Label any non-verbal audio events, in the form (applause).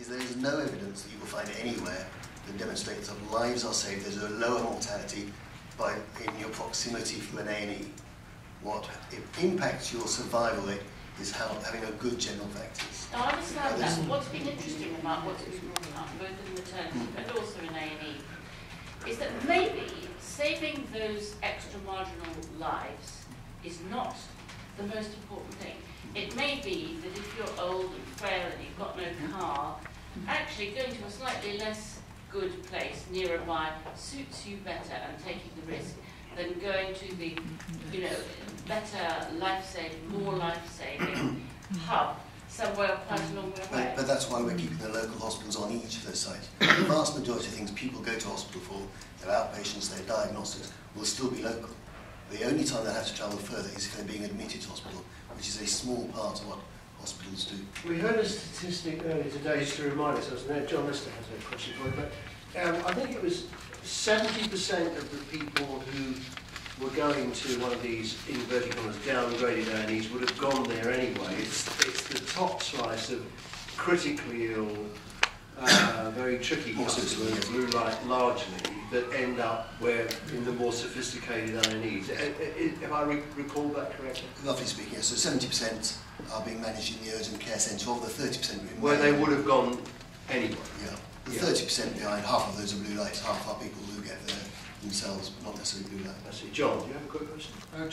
is there is no evidence that you will find anywhere that demonstrates that lives are saved. There's a lower mortality by in your proximity from an A&E. What impacts your survival rate is how, having a good general practice. Now, I understand that, what's been interesting about what's been brought up, both in maternity hmm. and also in A&E, is that maybe saving those extra marginal lives is not the most important thing. It may be that if you're old and frail got no car, actually going to a slightly less good place nearby suits you better and taking the risk than going to the, you know, better life-saving, more life-saving (coughs) hub somewhere quite a long way away. But, but that's why we're keeping the local hospitals on each of those sites. (coughs) The vast majority of things people go to hospital for, their outpatients, their diagnostics, will still be local. The only time they have to travel further is if they're being admitted to hospital, which is a small part of what hospitals do. We heard a statistic earlier today just to remind us, there? John Lister has a question for you, but um, I think it was 70% of the people who were going to one of these inverted commas downgraded earnings would have gone there anyway. It's, it's the top slice of critically ill, uh, very tricky Also, blue light largely, that end up where in the more sophisticated INEs. Have eh, eh, eh, I re recall that correctly? Roughly speaking, yes. So 70% are being managed in the urgent care centre, of the 30% where they would have gone anyway. Yeah. The yeah. 30% behind, half of those are blue lights, half are people who get there themselves, not necessarily blue light. I see. John, do you have a quick question? Uh,